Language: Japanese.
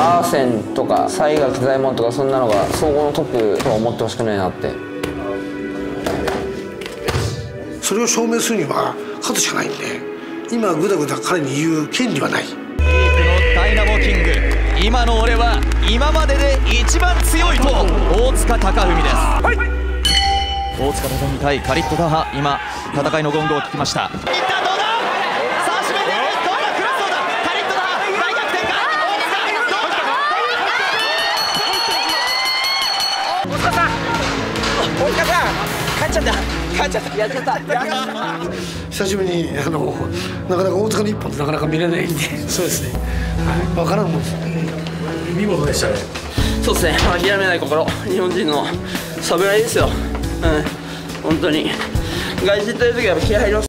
アーセンとか西岳左衛門とかそんなのが総合のトップとは思ってほしくないなって。それを証明するには勝つしかないんで今ぐだぐだ彼に言う権利はない。ディープのダイナモキング。今の俺は今までで一番強いと大塚貴文です、はい。大塚貴文対カリット・ダハ。今戦いのゴングを聞きましたちゃった。勝っちゃった。やっちゃった。久しぶりにあのなかなか大塚の一本ってなかなか見れないんで。そうですね、はい、分からんもんですね。見事でしたねそうですね。諦めない心。日本人の侍ですよ。うん。本当に。外人という時は気合入ります